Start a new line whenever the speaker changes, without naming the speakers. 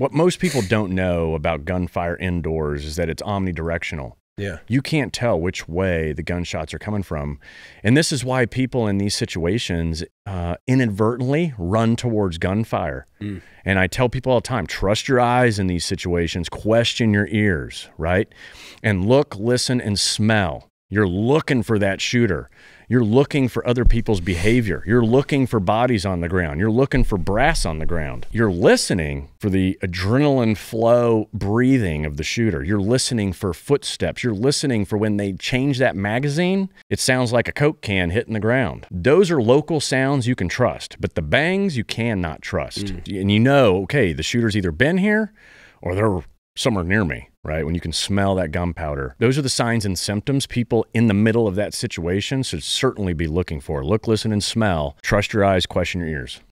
what most people don't know about gunfire indoors is that it's omnidirectional.
Yeah.
You can't tell which way the gunshots are coming from. And this is why people in these situations uh, inadvertently run towards gunfire.
Mm.
And I tell people all the time trust your eyes in these situations, question your ears, right? And look, listen, and smell. You're looking for that shooter. You're looking for other people's behavior. You're looking for bodies on the ground. You're looking for brass on the ground. You're listening for the adrenaline flow breathing of the shooter. You're listening for footsteps. You're listening for when they change that magazine, it sounds like a Coke can hitting the ground. Those are local sounds you can trust, but the bangs you cannot trust. Mm. And you know, okay, the shooter's either been here or they're somewhere near me, right? When you can smell that gunpowder. Those are the signs and symptoms people in the middle of that situation should certainly be looking for. Look, listen, and smell. Trust your eyes, question your ears.